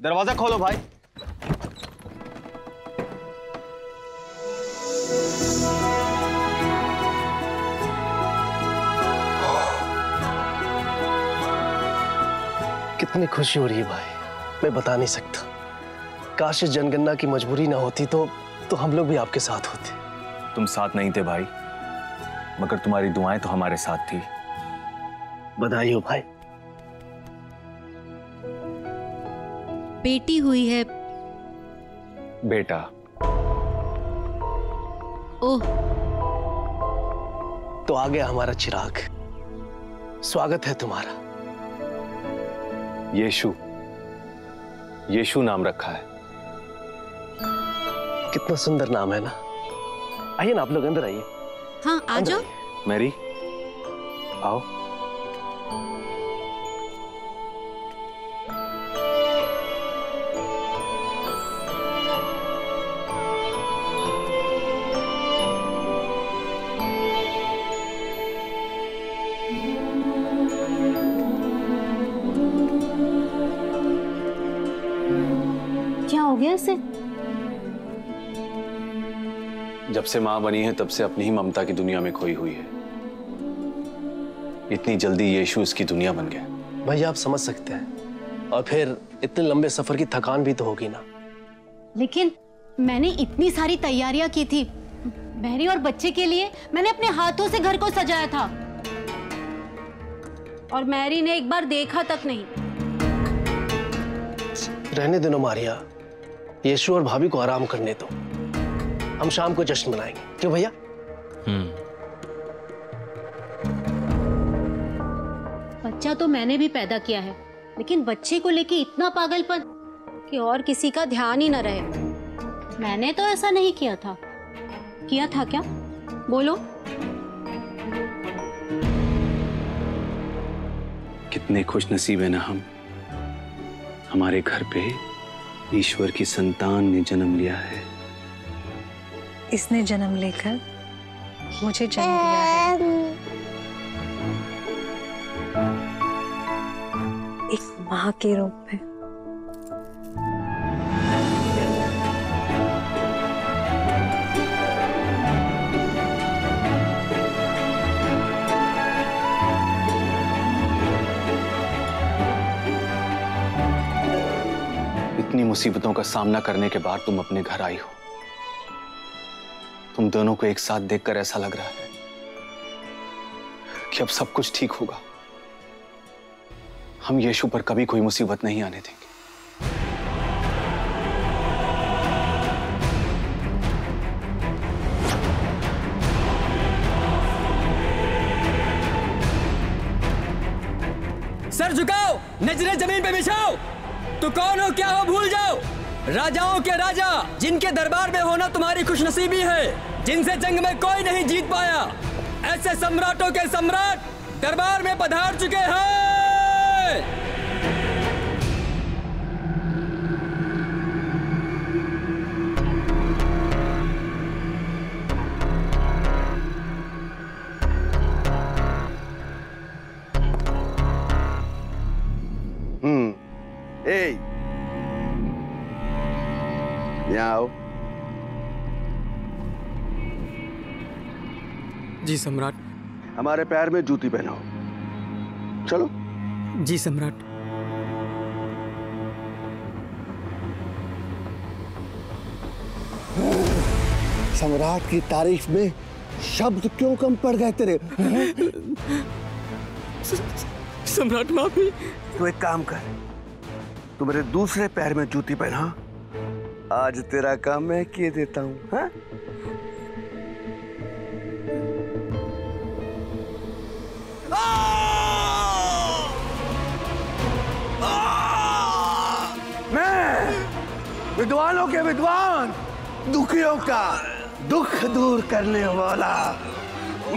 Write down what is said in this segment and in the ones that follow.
दरवाज़ा खोलो भाई। कितनी खुशी हो रही है भाई। मैं बता नहीं सकता। काश इस जनगणना की मजबूरी ना होती तो तो हम लोग भी आपके साथ होते। तुम साथ नहीं थे भाई। मगर तुम्हारी दुआएँ तो हमारे साथ थी। बधाई हो भाई। बेटी हुई है। बेटा। ओह। तो आ गया हमारा चिराग। स्वागत है तुम्हारा। यीशु। यीशु नाम रखा है। कितना सुंदर नाम है ना। आइए ना आप लोग अंदर आइए। हाँ आ जाओ। मैरी आओ। जब से माँ बनी है तब से अपनी ही ममता की दुनिया में खोई हुई है। इतनी जल्दी यीशु इसकी दुनिया बन गया। भाई आप समझ सकते हैं। और फिर इतने लंबे सफ़र की थकान भी तो होगी ना। लेकिन मैंने इतनी सारी तैयारियाँ की थी। मैरी और बच्चे के लिए मैंने अपने हाथों से घर को सजाया था। और मैरी ने एक बार देखा तक नहीं। रहने देनो मारिया। यीशु और भाभी को आराम करने दो। हम शाम को जश्न मनाएँगे। क्यों भैया? बच्चा तो मैंने भी पैदा किया है लेकिन बच्चे को लेके इतना पागलपन कि और किसी का ध्यान ही न रहे। मैंने तो ऐसा नहीं किया था। किया था क्या? बोलो। कितने खुश नसीब है ना हम। हमारे घर पे ईश्वर की संतान ने जन्म लिया है। इसने जन्म लेकर मुझे जन्म दिया है। एक माँ के रूप में। इतनी मुसीबतों का सामना करने के बाद तुम अपने घर आई हो। तुम दोनों को एक साथ देखकर ऐसा लग रहा है कि अब सब कुछ ठीक होगा। हम यीशु पर कभी कोई मुसीबत नहीं आने देंगे। सर झुकाओ, नज़रें ज़मीन पे बिछाओ। तो कौन हो, क्या हो, भूल जाओ। राजाओं के राजा, जिनके दरबार में होना तुम्हारी खुशनसीबी है, जिनसे जंग में कोई नहीं जीत पाया। ऐसे सम्राटों के सम्राट दरबार में पधार चुके हैं। सम्राट। हमारे पैर में जूती पहनाओ। चलो। जी सम्राट। सम्राट की तारीफ़ में शब्द क्यों कम पड़ गए तेरे? सम्राट माफ़ी। तू एक काम कर। तू मेरे दूसरे पैर में जूती पहना। आज तेरा काम मैं किए देता हूँ? विद्वानों के विद्वान, दुखियों का दुख दूर करने वाला,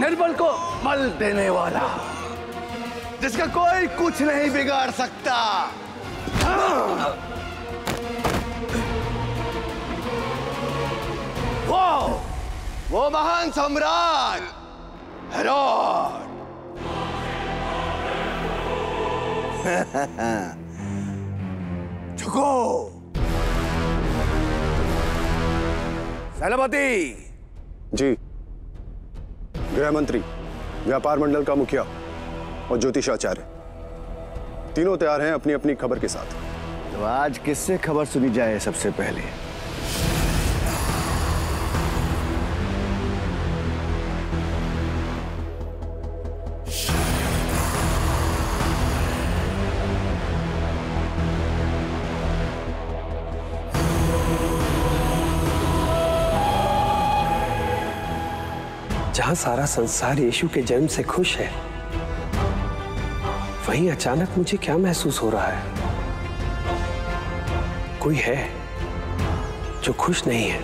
निर्बल को बल देने वाला, जिसका कोई कुछ नहीं बिगाड़ सकता। वो वो महान सम्राट हेरोड झुको सेनापति जी। गृह मंत्री व्यापार मंडल का मुखिया और ज्योतिषाचार्य। तीनों तैयार हैं अपनी अपनी खबर के साथ। तो आज किससे खबर सुनी जाए सबसे पहले? जहाँ सारा संसार यीशु के जन्म से खुश है, वहीं अचानक मुझे क्या महसूस हो रहा है? कोई है जो खुश नहीं है।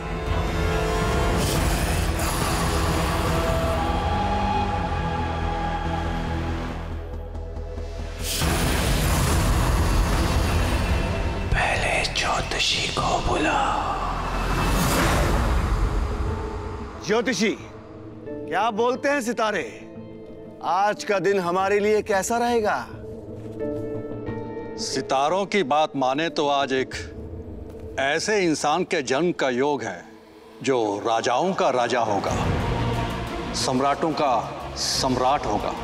पहले ज्योतिषी को बुला। ज्योतिषी क्या बोलते हैं सितारे? आज का दिन हमारे लिए कैसा रहेगा? सितारों की बात माने तो आज एक ऐसे इंसान के जन्म का योग है, जो राजाओं का राजा होगा, सम्राटों का सम्राट होगा।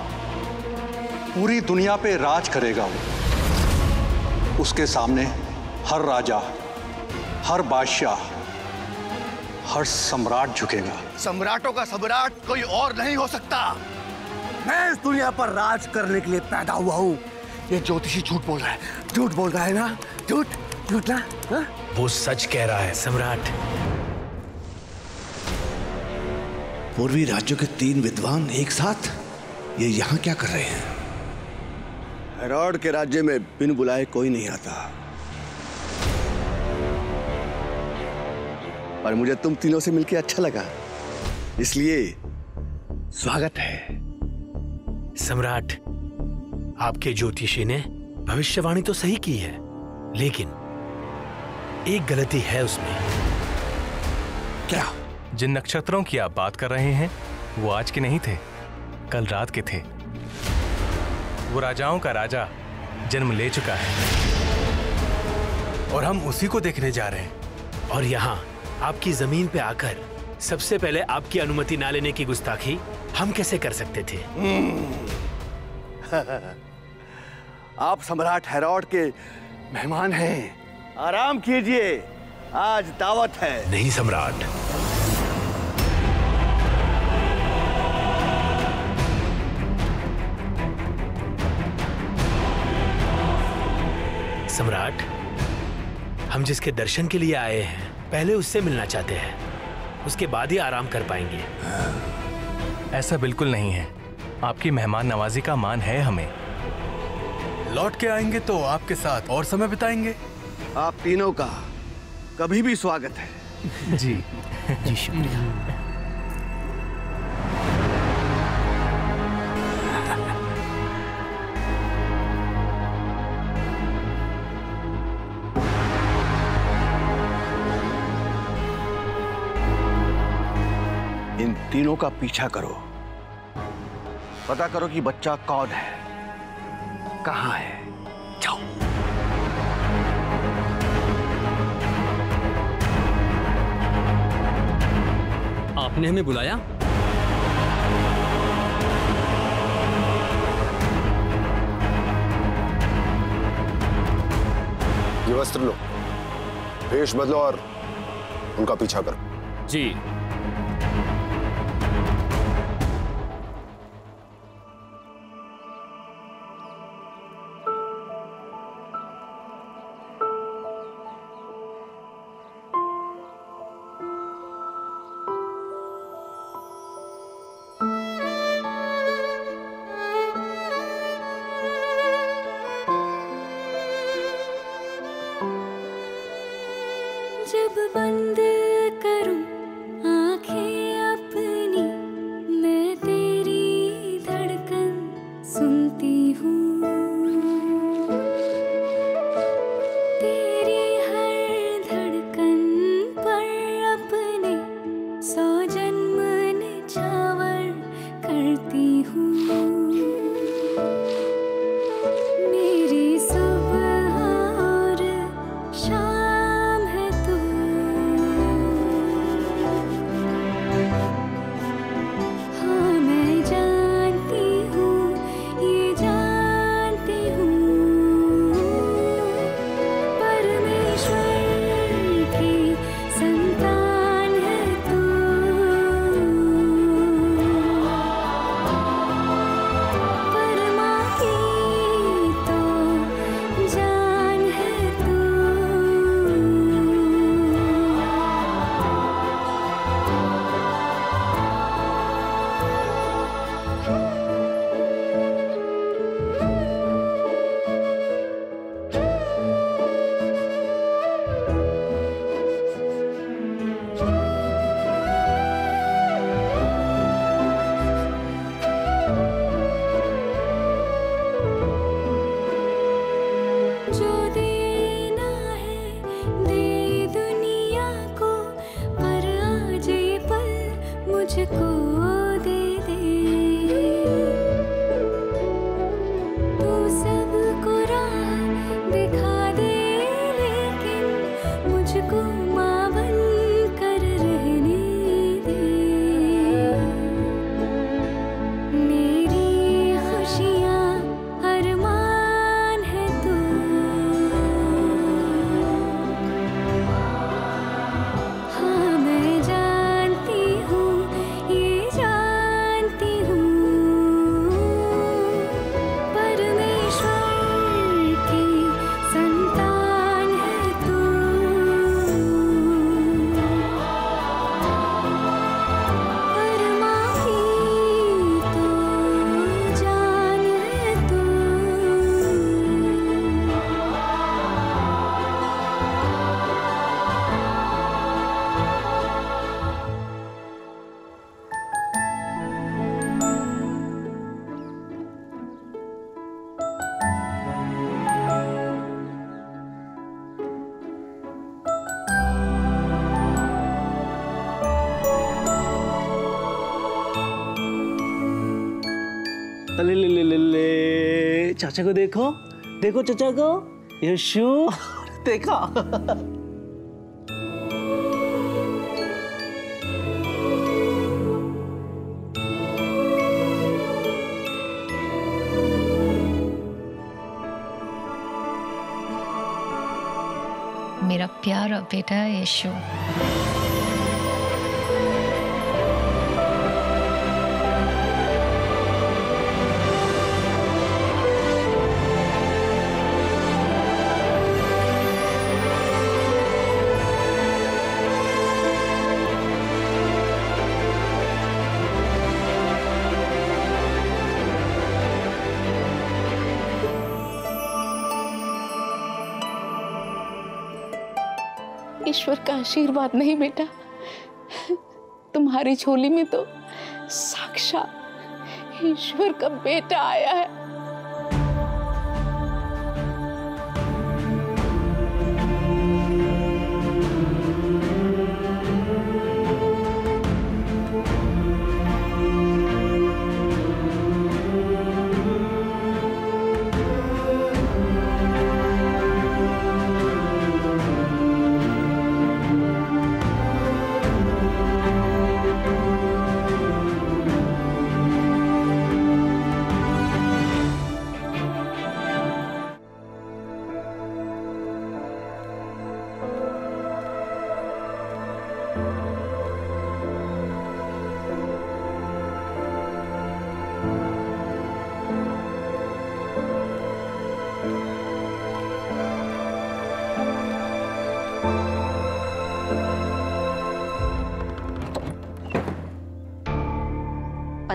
पूरी दुनिया पे राज करेगा वो। उसके सामने हर राजा, हर बादशाह हर सम्राट झुकेगा। सम्राटों का सम्राट कोई और नहीं हो सकता। मैं इस दुनिया पर राज करने के लिए पैदा हुआ हूँ। ये ज्योतिषी झूठ बोल रहा है। झूठ बोल रहा है ना? झूठ? झूठ ना? हाँ? वो सच कह रहा है सम्राट। पूर्वी राज्यों के तीन विद्वान एक साथ ये यहाँ क्या कर रहे हैं? हेरोड के राज्य में बिन बुलाए कोई नहीं आता। पर मुझे तुम तीनों से मिलकर अच्छा लगा। इसलिए स्वागत है। सम्राट, आपके ज्योतिषी ने भविष्यवाणी तो सही की है, लेकिन एक गलती है उसमें। क्या? जिन नक्षत्रों की आप बात कर रहे हैं, वो आज के नहीं थे, कल रात के थे। वो राजाओं का राजा जन्म ले चुका है। और हम उसी को देखने जा रहे हैं। और यहाँ आपकी ज़मीन पे आकर सबसे पहले आपकी अनुमति ना लेने की गुस्ताखी हम कैसे कर सकते थे? आप सम्राट हेरोड के मेहमान हैं। आराम कीजिए। आज दावत है। नहीं सम्राट। सम्राट हम जिसके दर्शन के लिए आए हैं पहले उससे मिलना चाहते हैं। उसके बाद ही आराम कर पाएँगे। ऐसा बिल्कुल नहीं है। आपकी मेहमान नवाजी का मान है हमें। लौट के आएँगे तो आपके साथ और समय बिताएँगे। आप तीनों का कभी भी स्वागत है। जी। जी शुक्रिया। इन तीनों का पीछा करो। पता करो कि बच्चा कौन है। कहाँ है? जाओ। आपने हमें बुलाया? ये वस्त्र लो। वेश बदलो और उनका पीछा करो। जी। ले ले ले ले ले चाचा को देखो। देखो चाचा को। यशु। देखा। मेरा प्यारा बेटा यशु। ईश्वर का आशीर्वाद नहीं बेटा। तुम्हारी झोली में तो साक्षात ईश्वर का बेटा आया है।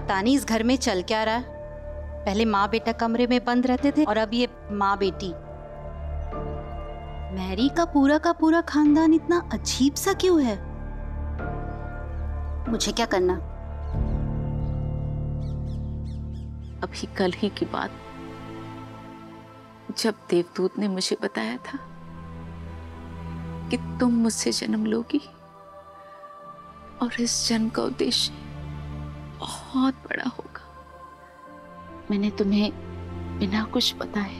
पता नहीं इस घर में चल क्या रहा है। पहले माँ बेटा कमरे में बंद रहते थे और अब ये माँ बेटी। मैरी का पूरा का पूरा खानदान इतना अजीब सा क्यों है? मुझे क्या करना? अभी कल ही की बात। जब देवदूत ने मुझे बताया था कि तुम मुझसे जन्म लोगी और इस जन्म का उद्देश्य बहुत बड़ा होगा। मैंने तुम्हें बिना कुछ बताए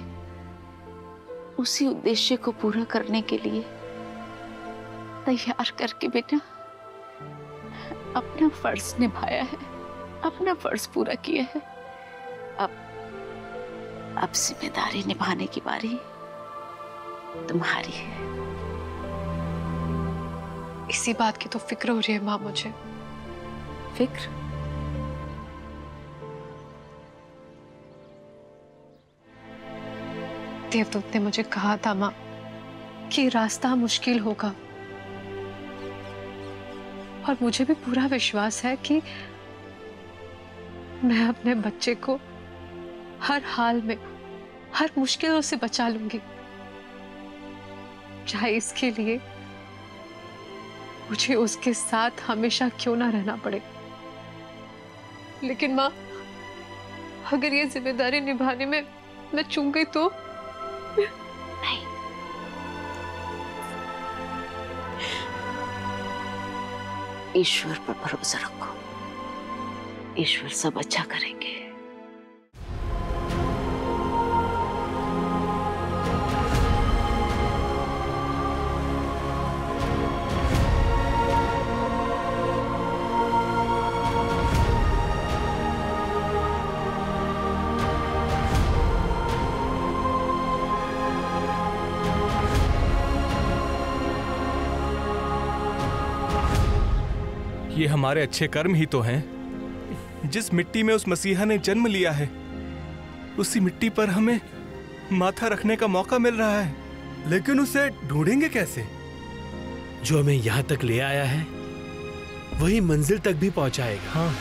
उसी उद्देश्य को पूरा करने के लिए तैयार करके बेटा, अपना फ़र्ज़ निभाया है, अपना फ़र्ज़ पूरा किया है। अब अब ज़िम्मेदारी निभाने की बारी तुम्हारी है। इसी बात की तो फ़िक्र हो रही है माँ मुझे। फ़िक्र? देवदूत ने मुझे कहा था, माँ, कि रास्ता मुश्किल होगा। और मुझे भी पूरा विश्वास है कि मैं अपने बच्चे को हर हाल में, हर मुश्किलों से बचा लूँगी। चाहे इसके लिए मुझे उसके साथ हमेशा क्यों ना रहना पड़े। लेकिन माँ, अगर ये ज़िम्मेदारी निभाने में मैं चूक गई तो ईश्वर पर भरोसा रखो। ईश्वर सब अच्छा करेंगे। हमारे अच्छे कर्म ही तो हैं। जिस मिट्टी में उस मसीहा ने जन्म लिया है उसी मिट्टी पर हमें माथा रखने का मौका मिल रहा है। लेकिन उसे ढूंढेंगे कैसे? जो हमें यहाँ तक ले आया है वही मंजिल तक भी पहुंचाएगा। हाँ।